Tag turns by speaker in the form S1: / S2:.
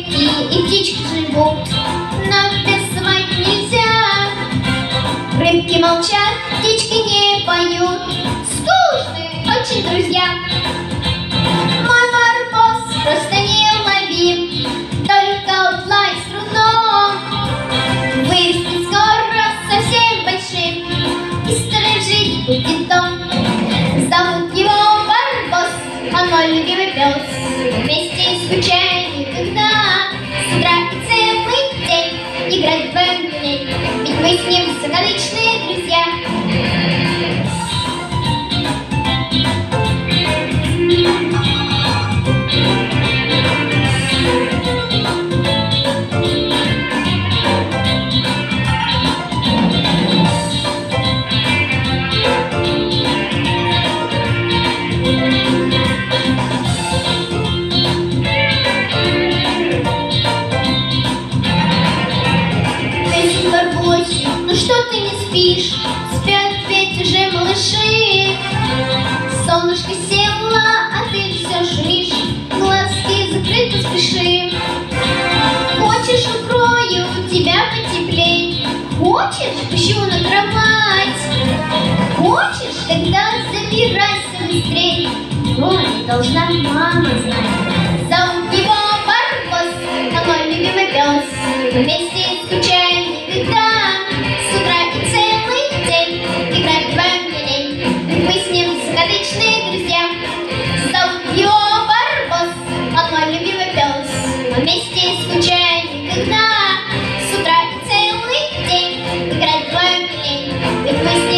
S1: рыбки и птички живут, но танцевать нельзя. Рыбки молчат, птички не поют, скучные очень друзья. Мой морпоз просто не неуловим, только лай с трудом. Вырастет скоро совсем большим и сторожить будет дом. Зовут его морпоз, он а мой любимый пес, вместе с скучаем. Что ты не спишь? Спят ведь уже малыши. Солнышко село, а ты все шумишь. Глазки закрыты, спеши. Хочешь, укрою тебя потеплей. Хочешь, пущу на кровать. Хочешь, тогда забирайся быстрей. Но не должна мама знать. Зовут его Барбос, а мой любимый пес. Вместе загадочные друзья. Зовут его Барбос, он мой любимый пес. Мы вместе скучаем никогда, с утра целый день играть вдвоем лень. Ведь мы